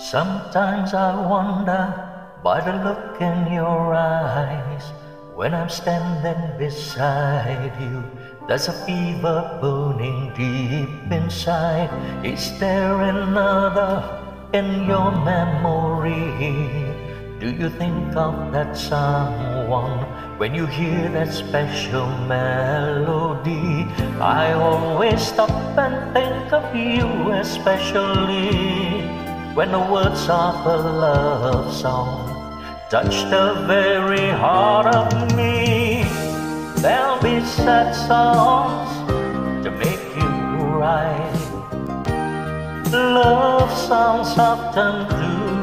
Sometimes I wonder by the look in your eyes when I'm standing beside you. There's a fever burning deep inside. Is there another in your memory? Do you think of that someone when you hear that special melody? I always stop and think of you, especially when the words of a love song touch the very heart of me. There'll be sad songs to make you cry. Love songs often do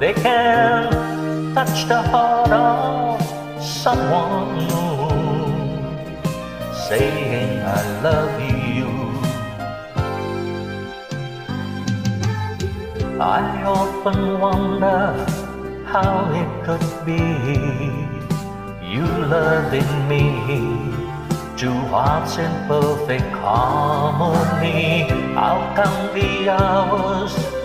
they can touch the heart of someone new, saying I love you. I often wonder how it could be you loving me, two hearts in perfect harmony. How come the hours?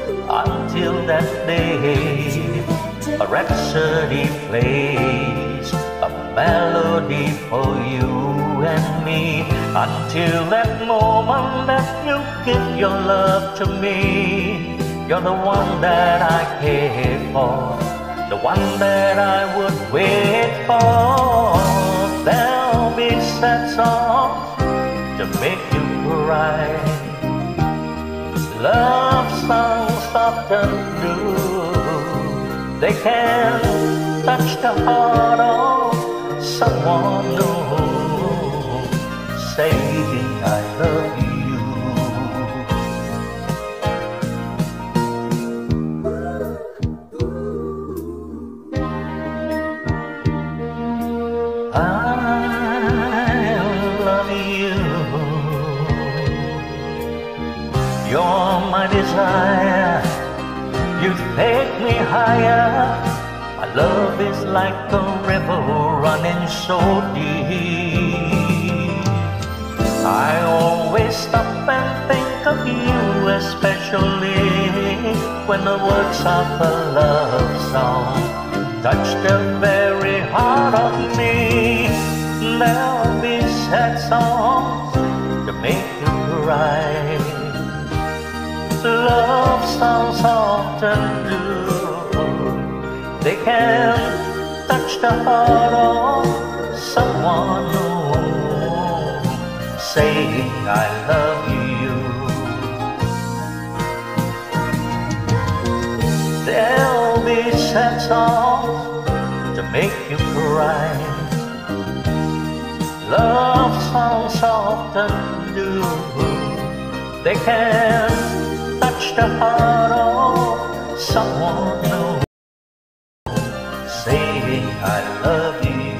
Rhapsody plays a melody for you and me. Until that moment that you give your love to me you're the one that I care for the one that I would wait for. There'll be sad songs to make you cry. Love songs often do. They can touch the heart of someone new, saying I love you. I love you. You're my desire. Take me higher. My love is like a river running so deep. I always stop and think of you, especially when the words of a love song touch the very heart of me. There'll be sad songs to make you cry. Love songs often do. They can touch the heart of someone new, saying I love you. There'll be sad songs to make you cry. Love songs often do. They can the heart of someone new, saying I love you.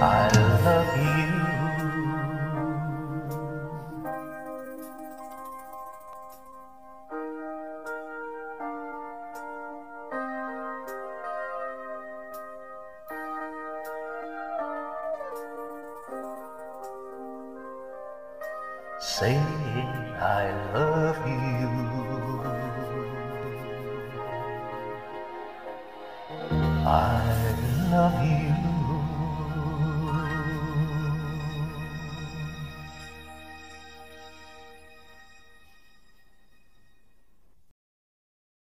I love you. Saying I love you. I love you.